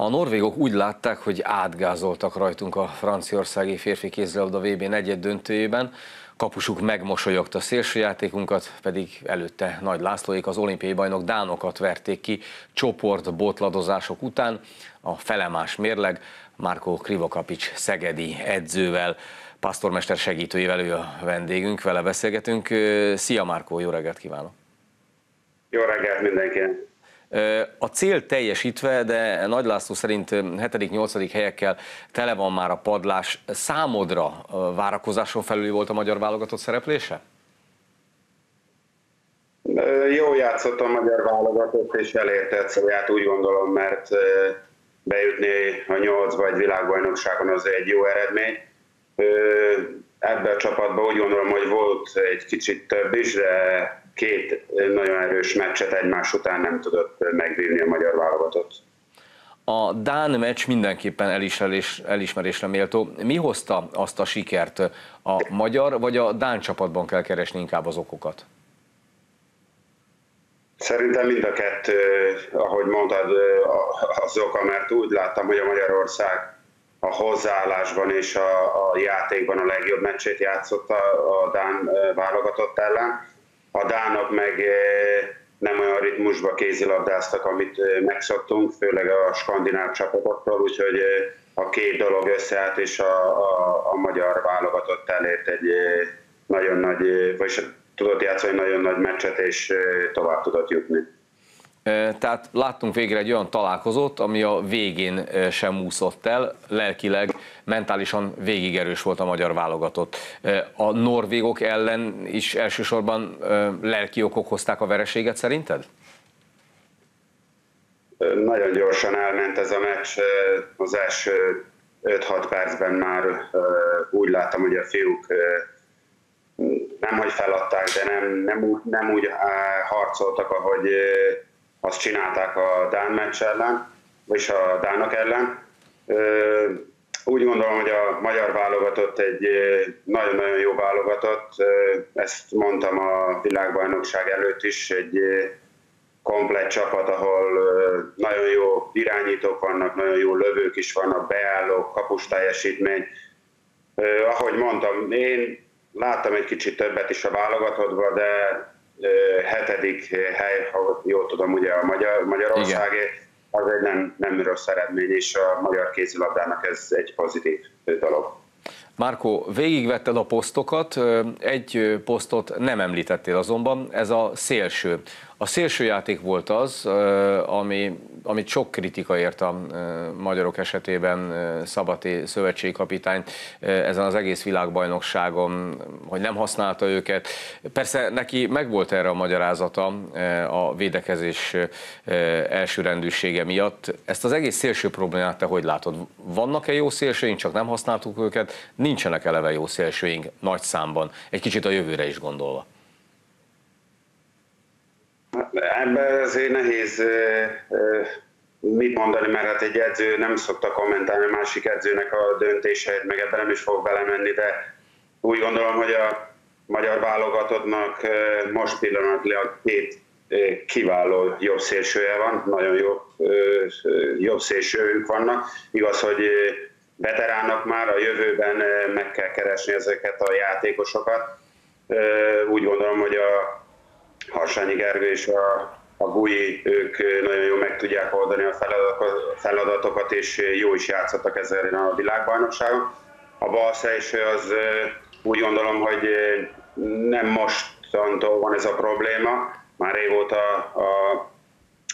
A norvégok úgy látták, hogy átgázoltak rajtunk a franciaországi férfi kézilabda VB negyed döntőjében, kapusuk megmosolyogta szélsőjátékunkat, pedig előtte Nagy Lászlóik az olimpiai bajnok Dánokat verték ki csoport botladozások után. A felemás mérleg Márkó Krivokapics szegedi edzővel, pastormester segítőjével ő a vendégünk, vele beszélgetünk. Szia Márkó, jó reggelt kívánok! Jó reggelt mindenkinek! A cél teljesítve, de Nagy László szerint 7.-8. helyekkel tele van már a padlás. Számodra várakozáson felül volt a magyar válogatott szereplése? Jó játszott a magyar válogatott, és elérte a célját, úgy gondolom, mert bejutni a nyolc vagy világbajnokságon az egy jó eredmény. Ebben a csapatban úgy gondolom, hogy volt egy kicsit több is, de két nagyon erős meccset egymás után nem tudott megvívni a magyar válogatott. A Dán meccs mindenképpen elismerés, elismerésre méltó. Mi hozta azt a sikert? A magyar vagy a Dán csapatban kell keresni inkább az okokat? Szerintem mind a kettő, ahogy mondtad, az oka, mert úgy láttam, hogy a Magyarország a hozzáállásban és a, a játékban a legjobb meccsét játszott a, a Dán válogatott ellen a dánok meg eh, nem olyan ritmusba kézilabdáztak, amit eh, megszoktunk, főleg a skandináv csapatoktól, úgyhogy eh, a két dolog összeállt, és a, a, a magyar válogatott elért egy nagyon nagy, vagyis tudott játszani nagyon nagy meccset, és tovább tudott jutni. Tehát láttunk végre egy olyan találkozót, ami a végén sem úszott el, lelkileg, mentálisan végig erős volt a magyar válogatott. A norvégok ellen is elsősorban lelki okok hozták a vereséget szerinted? Nagyon gyorsan elment ez a meccs, az első 5-6 percben már úgy láttam, hogy a fiúk nem hogy feladták, de nem, nem, úgy, nem úgy harcoltak, ahogy azt csinálták a Dán meccs ellen, vagyis a Dánok ellen. Úgy gondolom, hogy a magyar válogatott egy nagyon-nagyon jó válogatott, ezt mondtam a világbajnokság előtt is, egy komplett csapat, ahol nagyon jó irányítók vannak, nagyon jó lövők is vannak, beállók, kapus teljesítmény. Ahogy mondtam, én láttam egy kicsit többet is a válogatottban, de hetedik hely, ha jól tudom, ugye a Magyar, Magyarországé, az egy nem, nem rossz eredmény, és a magyar kézilabdának ez egy pozitív dolog. Márkó, végigvetted a posztokat, egy posztot nem említettél azonban, ez a szélső. A szélsőjáték volt az, ami, amit sok kritika ért a magyarok esetében Szabati szövetségi kapitány ezen az egész világbajnokságon, hogy nem használta őket. Persze neki megvolt erre a magyarázata a védekezés elsőrendűsége miatt. Ezt az egész szélső problémát te hogy látod? Vannak-e jó szélsőink, csak nem használtuk őket? Nincsenek eleve jó szélsőink nagy számban, egy kicsit a jövőre is gondolva. Ebben azért nehéz mit mondani, mert hát egy edző nem szokta kommentálni a másik edzőnek a döntéseit, meg ebben nem is fog belemenni, de úgy gondolom, hogy a magyar válogatottnak most pillanatban két kiváló jobb szélsője van, nagyon jó jobb szélsőjük vannak. Igaz, hogy veteránok már a jövőben meg kell keresni ezeket a játékosokat. Úgy gondolom, hogy a Harsányi Gergő és a, a Gui, ők nagyon jól meg tudják oldani a feladatokat, és jó is játszottak ezen a világbajnokságon. A bal szélső az úgy gondolom, hogy nem mostantól van ez a probléma, már régóta a,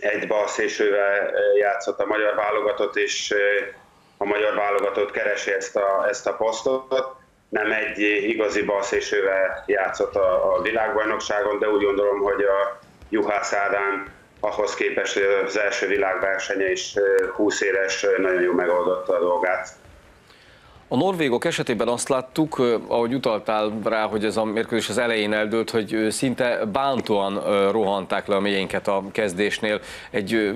egy bal szélsővel játszott a magyar válogatott, és a magyar válogatott keresi ezt a, ezt a posztot nem egy igazi balszésővel játszott a, a világbajnokságon, de úgy gondolom, hogy a Juhász Ádám ahhoz képest, az első világversenye is 20 éves nagyon jó megoldotta a dolgát. A norvégok esetében azt láttuk, ahogy utaltál rá, hogy ez a mérkőzés az elején eldőlt, hogy szinte bántóan rohanták le a mélyénket a kezdésnél, egy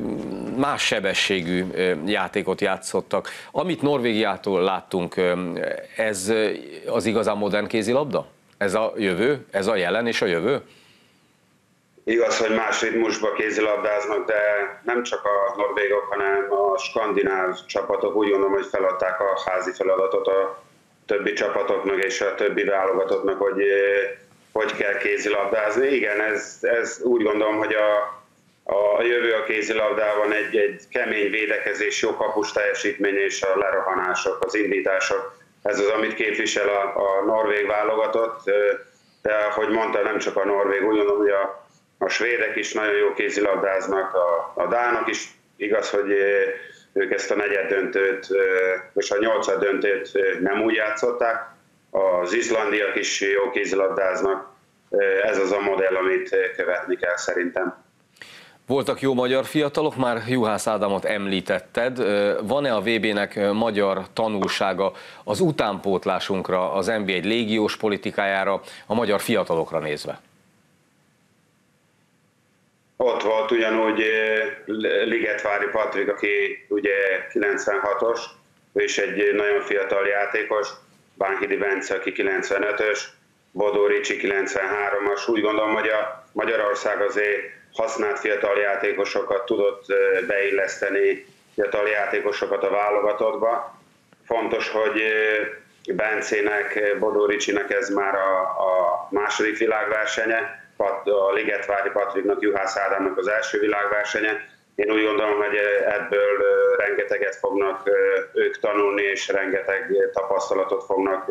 más sebességű játékot játszottak. Amit Norvégiától láttunk, ez az igazán modern kézilabda? Ez a jövő? Ez a jelen és a jövő? Igaz, hogy más ritmusba kézilabdáznak, de nem csak a norvégok, hanem a skandináv csapatok úgy gondolom, hogy feladták a házi feladatot a többi csapatoknak és a többi válogatottnak, hogy hogy kell kézilabdázni. Igen, ez, ez úgy gondolom, hogy a, a jövő a kézilabdában egy, egy kemény védekezés, jó kapus teljesítmény és a lerohanások, az indítások. Ez az, amit képvisel a, a norvég válogatott, de ahogy mondta, nem csak a norvég, úgy gondolom, hogy a, a svédek is nagyon jó kézilabdáznak, a, a dánok is igaz, hogy ők ezt a negyed döntőt és a nyolcad döntőt nem úgy játszották, az izlandiak is jó kézilabdáznak, ez az a modell, amit követni kell szerintem. Voltak jó magyar fiatalok, már Juhász Ádámot említetted. Van-e a VB-nek magyar tanulsága az utánpótlásunkra, az NBA egy légiós politikájára, a magyar fiatalokra nézve? Ott volt ugyanúgy Ligetvári Patrik, aki ugye 96-os, ő egy nagyon fiatal játékos, Bánhidi Bence, aki 95-ös, Bodó Ricsi 93-as. Úgy gondolom, hogy a Magyarország azért használt fiatal játékosokat tudott beilleszteni, fiatal játékosokat a válogatottba. Fontos, hogy Bencének, Bodó Ricsinek ez már a, a második világversenye, a Ligetvári Patriknak, Juhász Ádámnak az első világversenye. Én úgy gondolom, hogy ebből rengeteget fognak ők tanulni, és rengeteg tapasztalatot fognak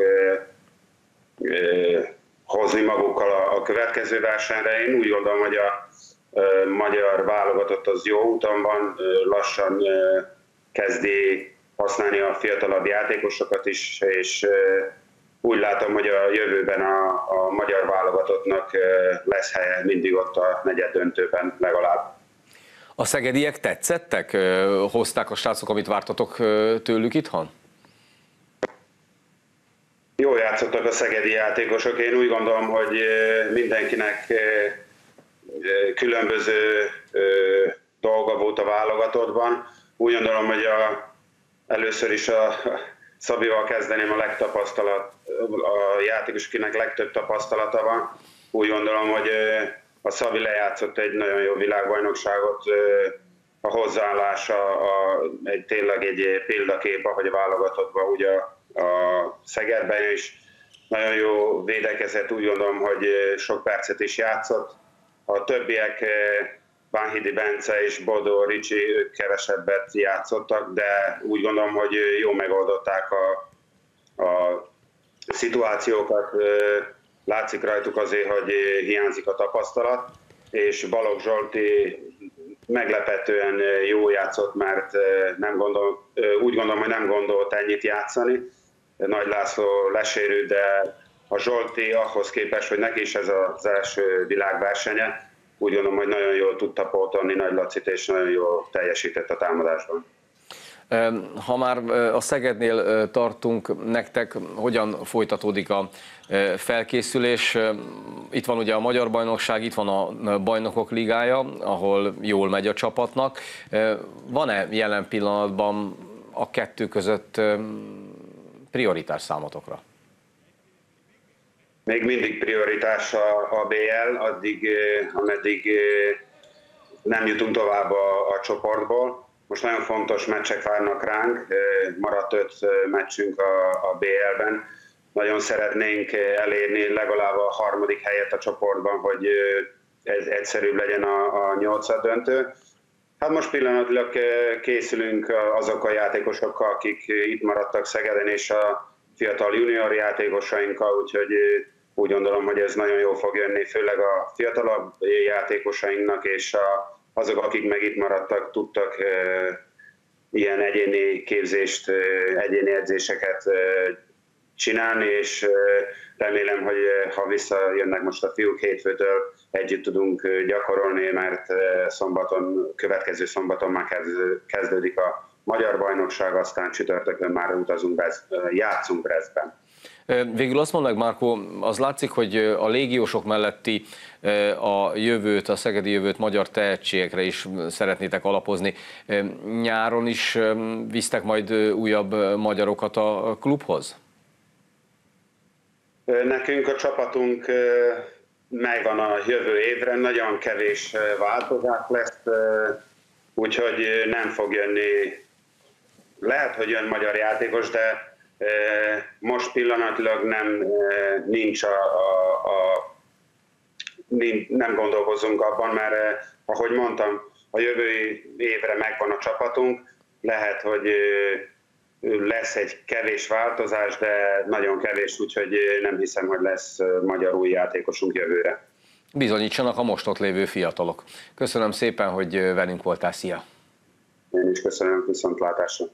hozni magukkal a következő versenyre. Én úgy gondolom, hogy a magyar válogatott az jó úton van, lassan kezdi használni a fiatalabb játékosokat is, és úgy látom, hogy a jövőben a, a magyar válogatottnak lesz helye mindig ott a negyed döntőben legalább. A szegediek tetszettek? Hozták a srácok, amit vártatok tőlük itthon? Jól játszottak a szegedi játékosok. Én úgy gondolom, hogy mindenkinek különböző dolga volt a válogatottban. Úgy gondolom, hogy a, először is a Szabival kezdeném a legtapasztalat, a játékos, akinek legtöbb tapasztalata van. Úgy gondolom, hogy a Szabi lejátszott egy nagyon jó világbajnokságot, a hozzáállása a, egy, tényleg egy példakép, ahogy a válogatottban, ugye a, a Szegedben is nagyon jó védekezett, úgy gondolom, hogy sok percet is játszott. A többiek, Bánhidi Bence és Bodó Ricsi, ők kevesebbet játszottak, de úgy gondolom, hogy jó megoldották a, a szituációkat. Látszik rajtuk azért, hogy hiányzik a tapasztalat, és Balogh Zsolti meglepetően jó játszott, mert nem gondol, úgy gondolom, hogy nem gondolt ennyit játszani. Nagy László lesérült, de a Zsolti ahhoz képest, hogy neki is ez az első világversenye, úgy gondolom, hogy nagyon jól tudta pótolni Nagy Lacit, és nagyon jól teljesített a támadásban. Ha már a Szegednél tartunk, nektek hogyan folytatódik a felkészülés? Itt van ugye a Magyar Bajnokság, itt van a Bajnokok Ligája, ahol jól megy a csapatnak. Van-e jelen pillanatban a kettő között prioritás számotokra? Még mindig prioritás a, a BL, addig, ameddig nem jutunk tovább a, a csoportból most nagyon fontos meccsek várnak ránk, maradt öt meccsünk a, a BL-ben. Nagyon szeretnénk elérni legalább a harmadik helyet a csoportban, hogy ez egyszerűbb legyen a, a nyolcad döntő. Hát most pillanatilag készülünk azok a játékosokkal, akik itt maradtak Szegeden, és a fiatal junior játékosainkkal, úgyhogy úgy gondolom, hogy ez nagyon jó fog jönni, főleg a fiatalabb játékosainknak és a azok, akik meg itt maradtak, tudtak ilyen egyéni képzést, egyéni edzéseket csinálni, és remélem, hogy ha visszajönnek most a fiúk hétfőtől, együtt tudunk gyakorolni, mert szombaton, következő szombaton már kezdődik a magyar bajnokság, aztán csütörtökön már utazunk, játszunk Brestben. Végül azt mondd meg, Márkó, az látszik, hogy a légiósok melletti a jövőt, a szegedi jövőt magyar tehetségekre is szeretnétek alapozni. Nyáron is visztek majd újabb magyarokat a klubhoz? Nekünk a csapatunk megvan a jövő évre, nagyon kevés változás lesz, úgyhogy nem fog jönni, lehet, hogy jön magyar játékos, de most pillanatilag nem nincs a, a, a nem gondolkozunk abban, mert ahogy mondtam, a jövő évre megvan a csapatunk, lehet, hogy lesz egy kevés változás, de nagyon kevés, úgyhogy nem hiszem, hogy lesz magyar új játékosunk jövőre. Bizonyítsanak a most ott lévő fiatalok. Köszönöm szépen, hogy velünk voltál, szia! Én is köszönöm, viszontlátásra!